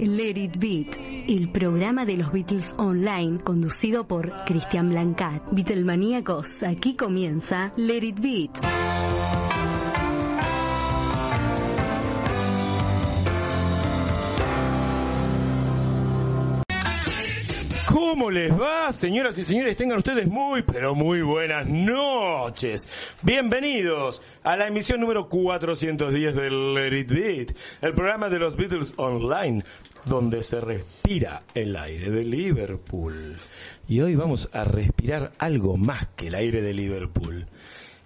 Let It Beat, el programa de los Beatles online conducido por Cristian Blancat. Beatlemaníacos, aquí comienza Let It Beat. ¿Cómo les va, señoras y señores? Tengan ustedes muy, pero muy buenas noches. Bienvenidos a la emisión número 410 del Let It Beat, el programa de los Beatles Online, donde se respira el aire de Liverpool. Y hoy vamos a respirar algo más que el aire de Liverpool.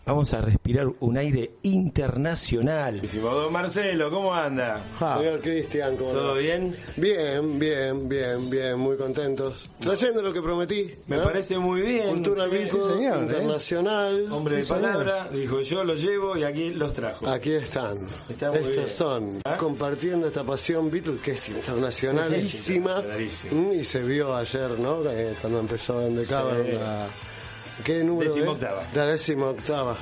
Vamos a respirar un aire internacional. Don Marcelo, ¿cómo anda? Señor Cristian, ¿cómo ¿Todo va? bien? Bien, bien, bien, bien, muy contentos. Trayendo lo que prometí. Me ¿no? parece muy bien. Cultura Eh, sí, señor, ¿eh? internacional. Hombre de Sí, señor. palabra, dijo yo lo llevo y aquí los trajo. Aquí están. Está muy Estos bien. son. ¿Ah? Compartiendo esta pasión Beatles que es internacionalísima. Es internacionalísima. Mm, Y se vio ayer, ¿no? Eh, Cuando empezó en The Cavern Sí. la. ¿Qué número? Décima es? octava. La décima octava.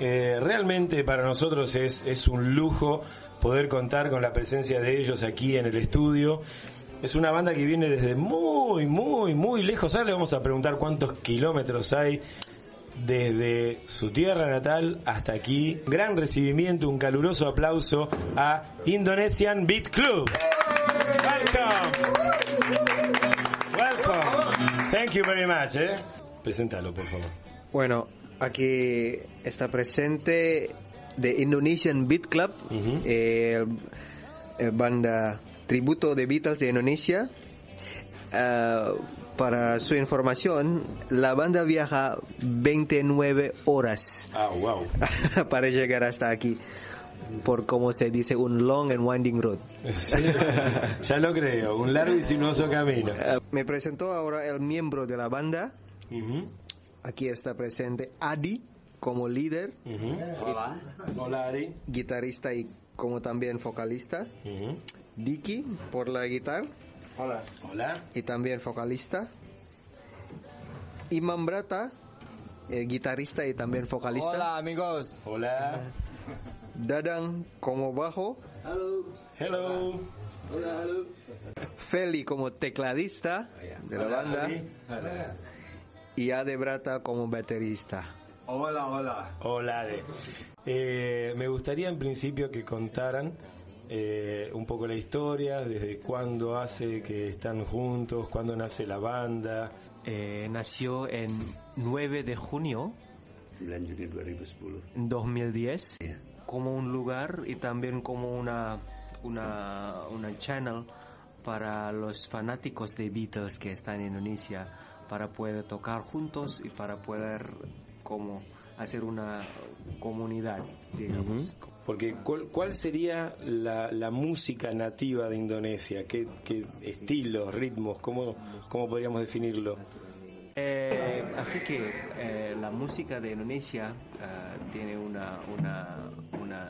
Eh, realmente para nosotros es, un lujo poder contar con la presencia de ellos aquí en el estudio. Es una banda que viene desde muy, muy, muy lejos. Ahora le vamos a preguntar cuántos kilómetros hay desde su tierra natal hasta aquí. Gran recibimiento, un caluroso aplauso a Indonesian Beat Club. Welcome. Welcome. Thank you very much, eh. Preséntalo, por favor. Bueno, aquí está presente The Indonesian Beat Club, eh, eh, banda tributo de Beatles de Indonesia. Ah, para su información, la banda viaja 29 horas Ah, wow. para llegar hasta aquí, por como se dice, un long and winding road. Sí, ya lo creo, un largo y sinuoso camino. Ah, me presentó ahora el miembro de la banda. Ujú, Aquí está presente Adi como líder, ujú. Hola, Ari. guitarrista y como también vocalista. Dicky por la guitarra Hola. Hola. y también vocalista. Imam Brata, eh, guitarrista y también vocalista. Hola amigos. Hola. Dadang como bajo. Hello. Feli como tecladista de la banda. Ari. Y Ade Brata como baterista. Hola, hola. Hola, Ari. Eh, me gustaría en principio que contaran eh, un poco la historia, desde cuándo hace que están juntos, cuándo nace la banda. Eh, nació en 9 de junio 9 Juni 2010. en 2010 como un lugar y también como una, una, una channel para los fanáticos de Beatles que están en Indonesia para poder tocar juntos y para poder como hacer una comunidad digamos Porque ¿cuál, cuál sería la, la música nativa de Indonesia? ¿Qué, qué estilos, ritmos? ¿Cómo, ¿Cómo podríamos definirlo? Eh, así que eh, la música de Indonesia ah, tiene una, una, una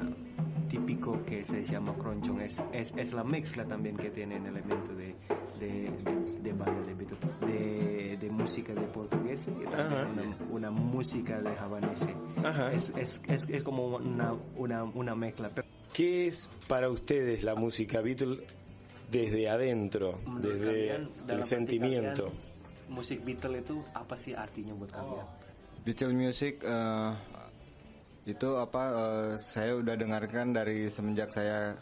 típico que se llama cronchong es, es, es la mezcla también que tiene el elemento de, de, de, de música de portugués y también una, una música de javanese Ajá. es, es, es, es como una, una, una mezcla ¿Qué es para ustedes la música Beatle desde adentro, desde el sentimiento? musik Beatles itu apa sih artinya buat kalian? Beatle Music eh, itu apa eh, saya udah dengarkan dari semenjak saya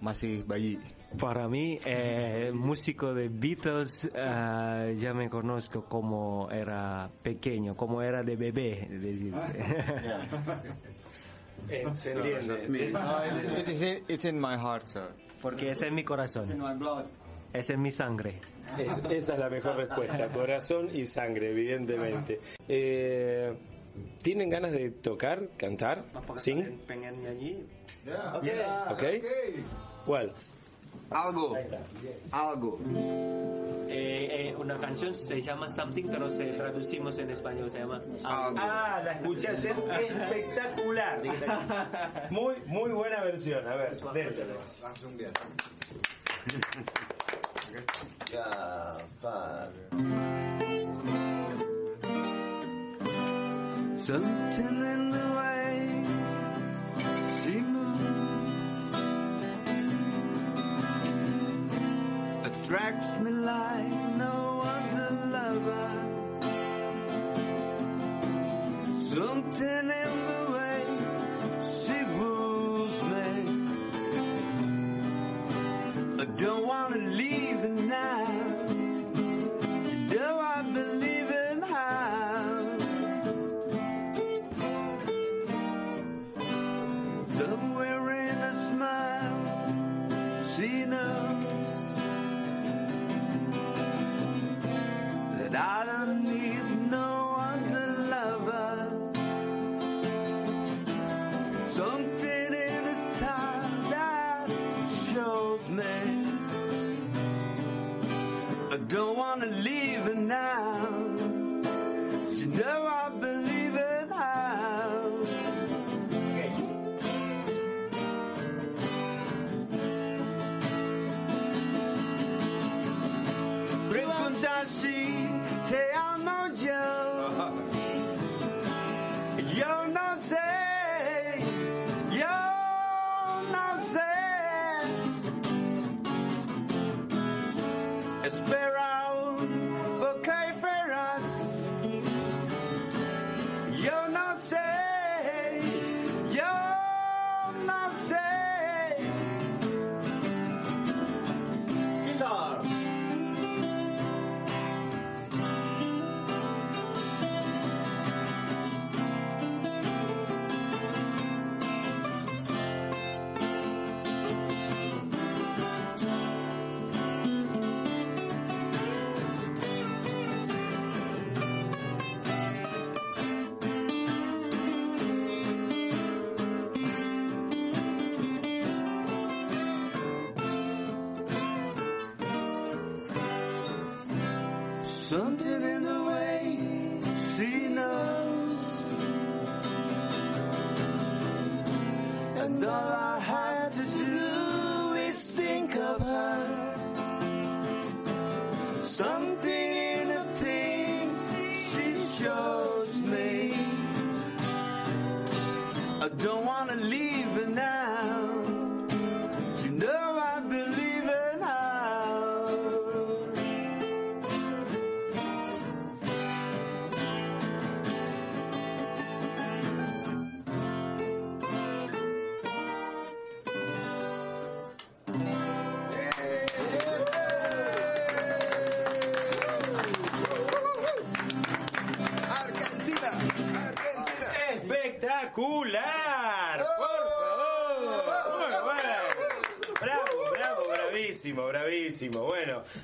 masih bayi. Para mí, eh, músico de Beatles, ah, ya me conozco como era pequeño, como era de bebé. Eh, se entiende. No, it's, it's, in, it's in my heart, sir. Porque ese es mi It's in corazón, my blood. ese es mi sangre. Es- esa es la mejor respuesta. Corazón y sangre, evidentemente. Eh, ¿Tienen ganas de tocar, cantar? ¿Sing? pengen nyanyi? ¿Ok? ¿Cuál? Algo. Algo. Eh, eh, una canción se llama Something, pero se traducimos en español, se llama Algo. Ah, la escuché ayer, espectacular. Muy, muy buena versión. A ver, biasa. Something in the way attracts me like no other lover. Something in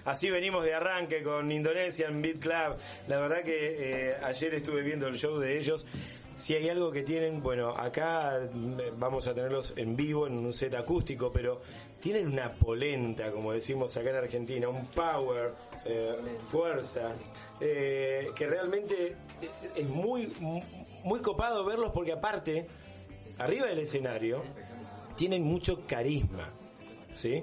así venimos de arranque con Indonesian Beat Club. La verdad que eh, ayer estuve viendo el show de ellos. Si hay algo que tienen, bueno, acá mm, vamos a tenerlos en vivo en un set acústico, pero tienen una polenta, como decimos acá en Argentina, un power, eh, fuerza, eh, que realmente es muy, muy copado verlos porque aparte, arriba del escenario, tienen mucho carisma, ¿sí?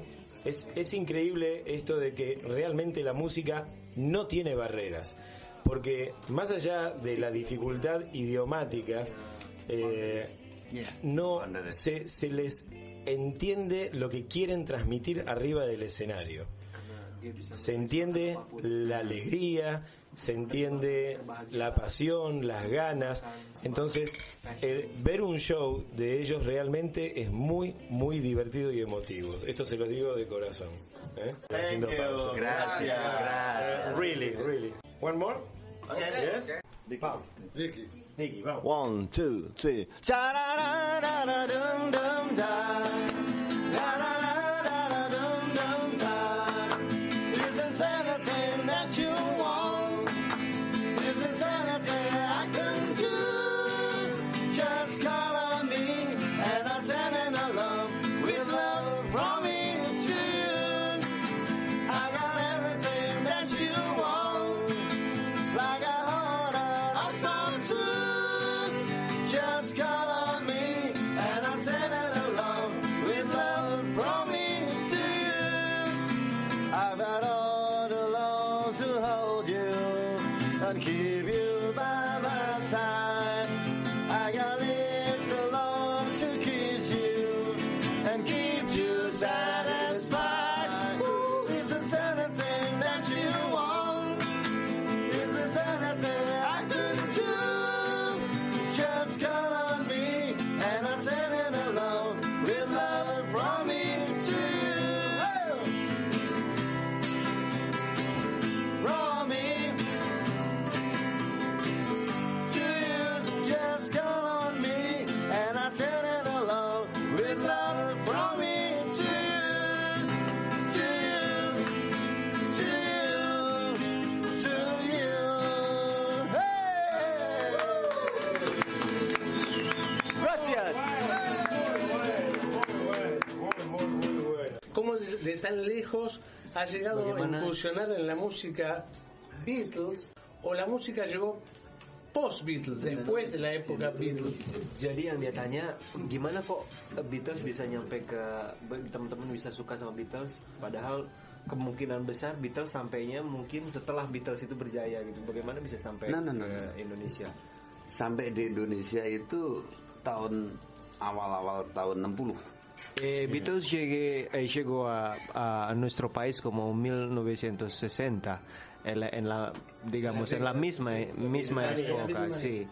Es, es increíble esto de que realmente la música no tiene barreras, porque más allá de la dificultad idiomática, eh, no se, se les entiende lo que quieren transmitir arriba del escenario. Se entiende la alegría, se entiende la pasión, las ganas. Entonces, el- ver un show de ellos realmente es muy, muy divertido y emotivo. Esto se lo digo de corazón. ¿eh? Haciendo pausa. Gracias. Uh, really, really. One more? Yes? Vamos. Ricky. Nicky, vamos. One, two, three. Lejos ha llegado a incursionar en la música Beatles o la música llegó post-Beatles, después de la época Beatles? Jadi yang dia tanya, gimana kok Beatles bisa nyampe ke teman-teman bisa suka sama Beatles, padahal kemungkinan besar Beatles sampainya mungkin setelah Beatles itu berjaya gitu. Bagaimana bisa sampai No, no, no, ke. Indonesia? Sampai di Indonesia itu tahun awal-awal tahun 60. Eh, Beatles llegué, eh, llegó a, a nuestro país como 1960, en la, en la, digamos, en la misma, misma época, sí.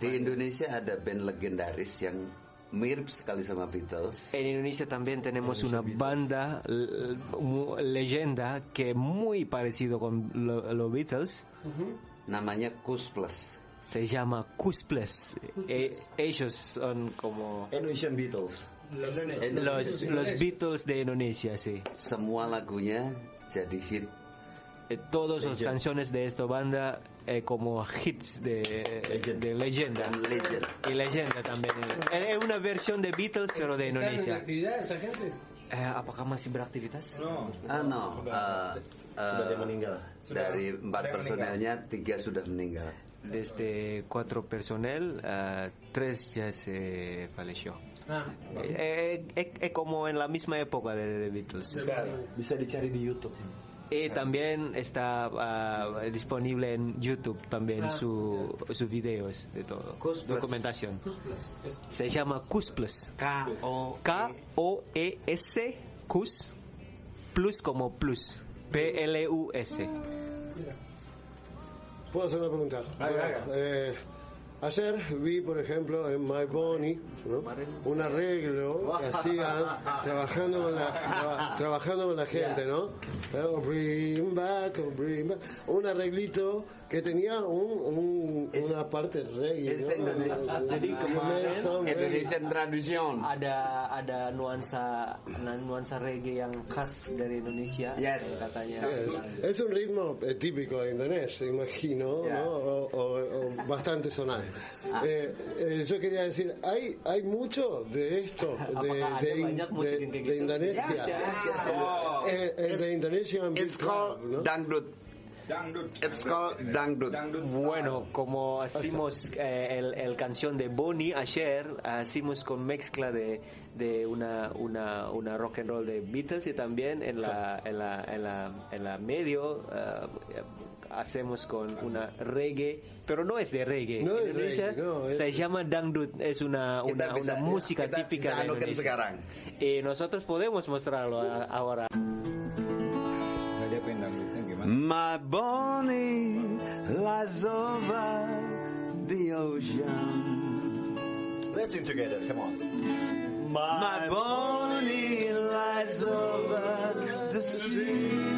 Di Indonesia ada band legendaris yang mirip sekali sama Beatles. En Indonesia también tenemos una banda leyenda que muy parecido con lo- los Beatles. Namanya Kus Plus. Se llama Cusples. Eh, ellos son como Indonesian Beatles. Los, los Beatles de Indonesia, sí. Semua lagunya jadi hit. Eh, todas las canciones de esta banda eh, como hits de, de leyenda. Legend. Y leyenda también. Eh, Es una versión de Beatles pero de ¿Están en Indonesia. actividad esa gente? Eh, apakah masih beraktivitas? No. Ah no, eh, eh, meninggal. dari empat personelnya tiga sudah meninggal. Desde cuatro personal, eh, tres ya se falleció. Ah, Eh, eh, eh, como en la misma época de, de Beatles. Bisa dicari di YouTube. Y también está ah, disponible en YouTube también su, sus videos de todo. Cus. Documentación. Se llama Cus Plus. K O K-O-E-S, Cus, plus como plus. P-L-U-S. ¿Puedo hacer una pregunta? Bueno, eh, ayer vi, por ejemplo, en My Bonnie ¿no? un arreglo que hacían trabajando con la, traba- trabajando con la gente, ¿no? Oh, bring back, oh, bring back. Un arreglito que tenía un, un- una parte reggae. es ¿no? Indonesia. Jadi kemarin. Indonesian tradition. Ada ada nuansa nuansa reggae yang khas dari Indonesia Yes. katanya. Es, es un ritmo eh, típico de Indonesia, imagino, Ya. ¿no? O, o- o bastante sonal. Eh, eh, yo quería decir, hay hay mucho de esto, de, ada de, de-? Indonesia. Oh, Eh, el de Club, ¿no? It's called dangdut. Bueno, como hacemos eh, el, el canción de Bonnie ayer, hacemos con mezcla de, de una, una, una rock and roll de Beatles y también en la, en la, en la, en la medio eh, hacemos con una reggae, pero no es de reggae. No es Indonesia reggae, no, es- se llama dangdut, es una, una, una música típica de Indonesia. Y nosotros podemos mostrarlo a- ahora. My Bonnie lies over the ocean. Let's sing together. Come on. My Bonnie lies over the sea.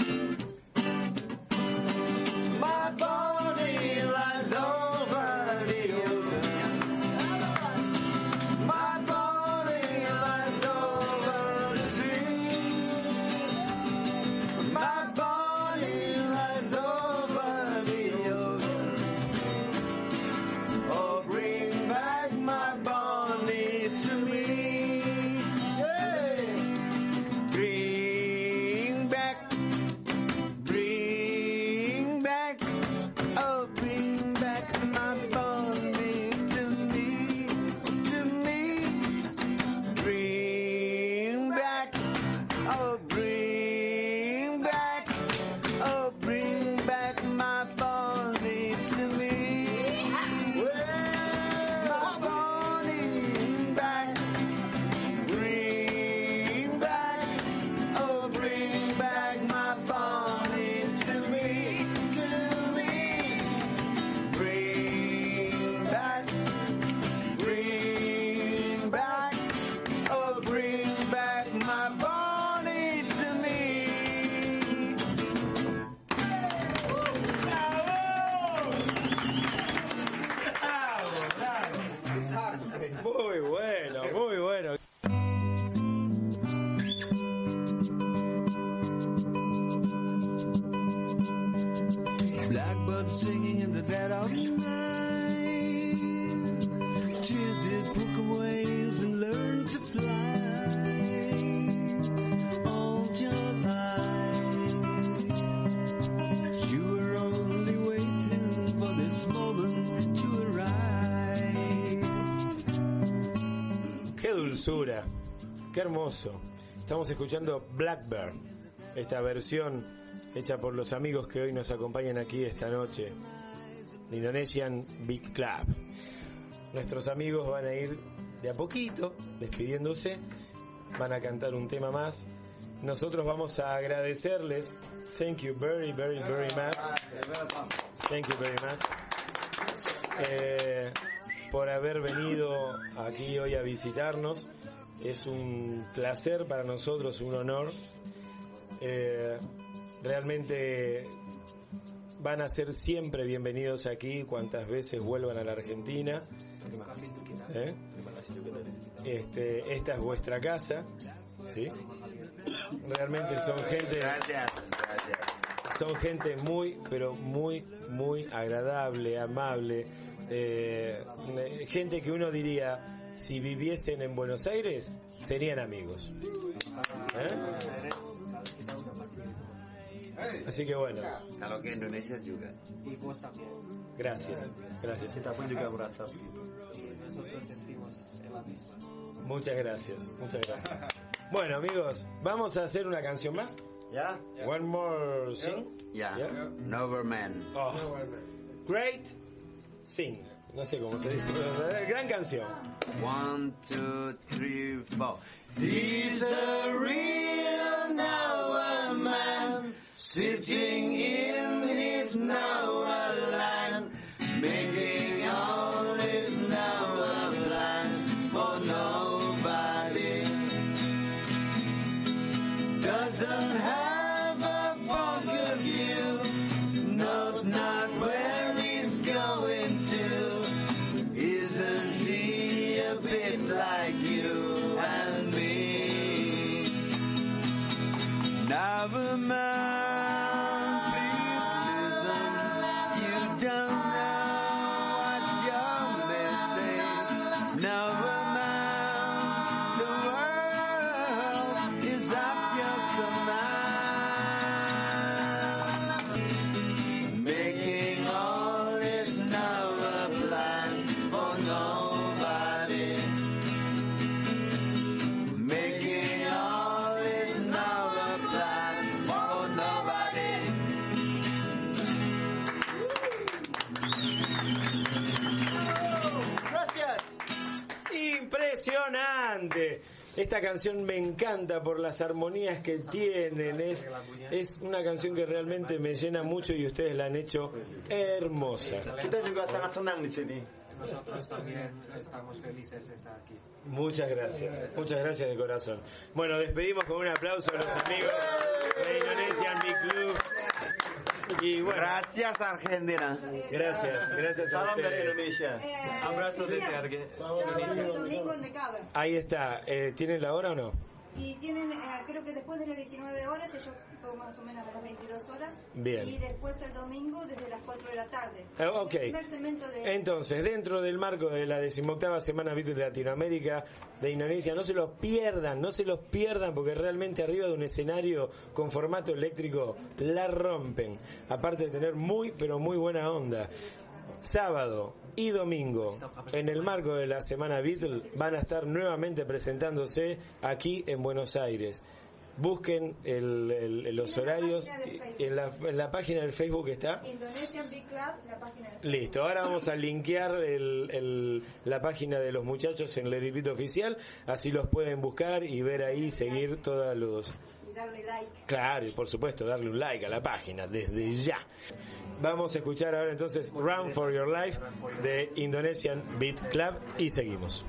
dulzura, qué hermoso. Estamos escuchando Blackbird, esta versión hecha por los amigos que hoy nos acompañan aquí esta noche, Indonesian Beat Club. Nuestros amigos van a ir de a poquito despidiéndose, van a cantar un tema más. Nosotros vamos a agradecerles. Thank you very, very, very much. Thank you very much. Eh, por haber venido aquí hoy a visitarnos. Es un placer para nosotros, un honor. Eh, realmente van a ser siempre bienvenidos aquí cuantas veces vuelvan a la Argentina. ¿Eh? Este, esta es vuestra casa, ¿sí? Realmente son gente, Gracias, gracias. son gente muy, pero muy, muy agradable, amable, eh, gente que uno diría, si viviesen en Buenos Aires, serían amigos. ¿Eh? Así que bueno, Kalau ke Indonesia juga. Y vos también. gracias, gracias. Muchas gracias, muchas gracias. Bueno amigos, vamos a hacer una canción más. Ya. One more sing. Ya, Ya. Noverman. Oh, great sing. No sé cómo se dice, pero gran canción. One, two, three, four. He's a real Noah man, sitting in his Noah the man. Esta canción me encanta por las armonías que tienen. Es, es una canción que realmente me llena mucho y ustedes la han hecho hermosa. Nosotros también estamos felices de estar aquí. Muchas gracias, muchas gracias de corazón. Bueno, despedimos con un aplauso a los amigos de Indonesian Big Club. Y bueno, Gracias Argentina. gracias, gracias a Salam ustedes. Indonesia. Abrazo desde Argentina. Ahí está, eh, ¿tienen la hora o no? Y tienen, eh, creo que después de las 19 horas, ellos más o menos a las 22 horas. Bien. Y después el domingo desde las 4 de la tarde. Eh, ok. El de... Entonces, dentro del marco de la decimoctava Semana Beatles de Latinoamérica de Indonesia, no se los pierdan, no se los pierdan porque realmente arriba de un escenario con formato eléctrico la rompen. Aparte de tener muy, pero muy buena onda. Sábado y domingo, en el marco de la Semana Beatles, van a estar nuevamente presentándose aquí en Buenos Aires. Busquen el- el- los horarios en la, en la página del Facebook está. Indonesian Big Club, la página de Listo, ahora vamos a linkear el- el- la página de los muchachos en el Repeat oficial, así los pueden buscar y ver ahí, seguir todos los... y darle like. Claro, y por supuesto darle un like a la página desde ya. Vamos a escuchar ahora entonces Run for Your Life de Indonesian Beat Club y seguimos.